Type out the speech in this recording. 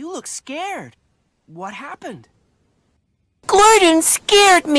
You look scared. What happened? Gordon scared me.